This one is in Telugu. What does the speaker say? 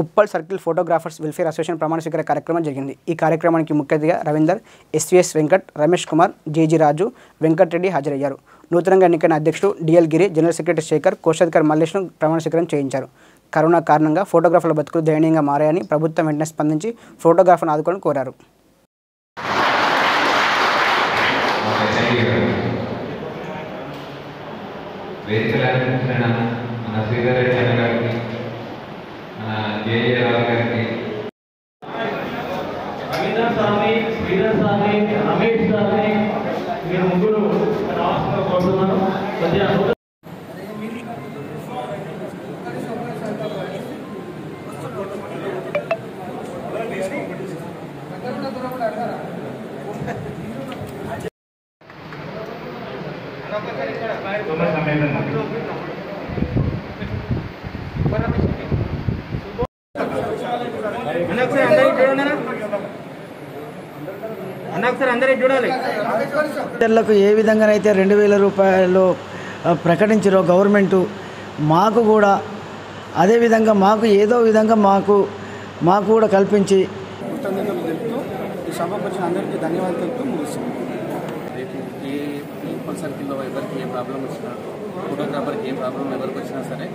Uppal circle photographers welfare association ప్రమాణ స్వీకార కార్యక్రమం జరిగింది. ఈ కార్యక్రమానికి ముఖ్య అతిథిగా రవీందర్ ఎస్విఎస్ వెంకట్ రమేష్ కుమార్ జేజీ రాజు వెంకట్ రెడ్డి హాజరయ్యారు. నూతనంగా ఎన్నికైన అధ్యక్షుడు DL Giri general secretary Shekhar కోశాధికారి మల్లేష్ను ప్రమాణ స్వీకారం చేయించారు. కరోనా కారణంగా ఫోటోగ్రాఫర్ల బతుకులు దయనీయంగా మారాయని ప్రభుత్వం వెంటనే స్పందించి ఫోటోగ్రాఫర్ను ఆదుకోవాలని కోరారు. వేదికలందించిన మన జేజే రావు గారికి రవీంద్ర స్వామి శ్రీధర్ ముగ్గురు రావాల్సిందిగా కోరుతున్నాను కొద్దిగా టీచర్లకు ఏ విధంగానైతే రెండు వేల రూపాయలు ప్రకటించారో గవర్నమెంటు మాకు కూడా అదేవిధంగా మాకు ఏదో విధంగా మాకు మాకు కూడా కల్పించి కృతజ్ఞతలు తెలుపుతూ ఈ సభకు వచ్చిన అందరికీ ధన్యవాదాలు తెలుపుతూ ముగిస్తున్నాం రేపు ఏ ఎవరికి ఏ ప్రాబ్లం వచ్చినా ఫోటోగ్రాఫర్కి ఏ ప్రాబ్లం ఎవరికి వచ్చినా సరే